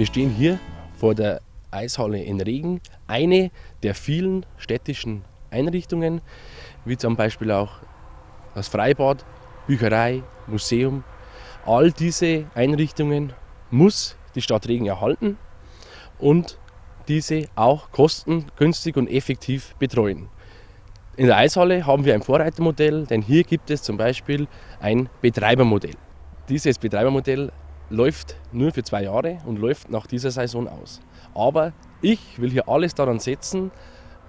Wir stehen hier vor der Eishalle in Regen, eine der vielen städtischen Einrichtungen, wie zum Beispiel auch das Freibad, Bücherei, Museum. All diese Einrichtungen muss die Stadt Regen erhalten und diese auch kostengünstig und effektiv betreuen. In der Eishalle haben wir ein Vorreitermodell, denn hier gibt es zum Beispiel ein Betreibermodell. Dieses Betreibermodell läuft nur für zwei Jahre und läuft nach dieser Saison aus. Aber ich will hier alles daran setzen,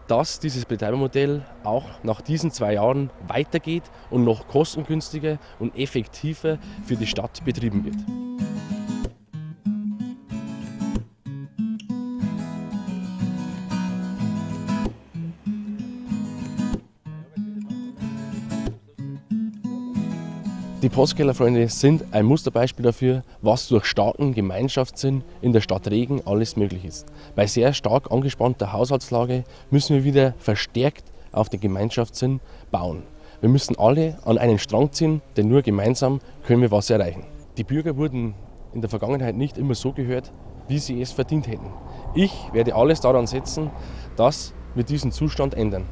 dass dieses Betreibermodell auch nach diesen zwei Jahren weitergeht und noch kostengünstiger und effektiver für die Stadt betrieben wird. Die Postkellerfreunde sind ein Musterbeispiel dafür, was durch starken Gemeinschaftssinn in der Stadt Regen alles möglich ist. Bei sehr stark angespannter Haushaltslage müssen wir wieder verstärkt auf den Gemeinschaftssinn bauen. Wir müssen alle an einen Strang ziehen, denn nur gemeinsam können wir was erreichen. Die Bürger wurden in der Vergangenheit nicht immer so gehört, wie sie es verdient hätten. Ich werde alles daran setzen, dass wir diesen Zustand ändern.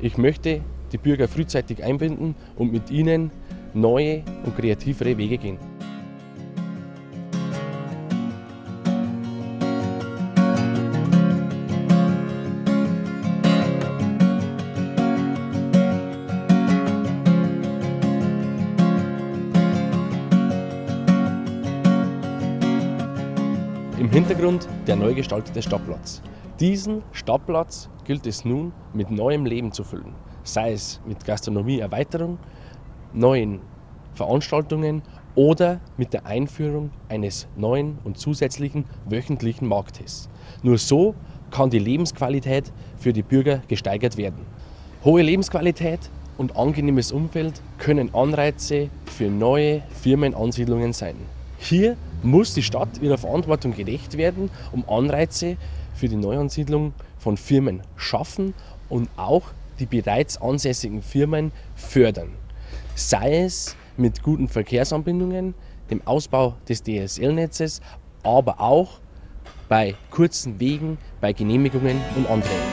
Ich möchte die Bürger frühzeitig einbinden und mit ihnen neue und kreativere Wege gehen. Im Hintergrund der neu gestaltete Stadtplatz. Diesen Stadtplatz gilt es nun mit neuem Leben zu füllen, sei es mit Gastronomieerweiterung, neuen Veranstaltungen oder mit der Einführung eines neuen und zusätzlichen wöchentlichen Marktes. Nur so kann die Lebensqualität für die Bürger gesteigert werden. Hohe Lebensqualität und angenehmes Umfeld können Anreize für neue Firmenansiedlungen sein. Hier muss die Stadt ihrer Verantwortung gerecht werden, um Anreize für die Neuansiedlung von Firmen schaffen und auch die bereits ansässigen Firmen fördern sei es mit guten Verkehrsanbindungen, dem Ausbau des DSL-Netzes, aber auch bei kurzen Wegen, bei Genehmigungen und Anträgen.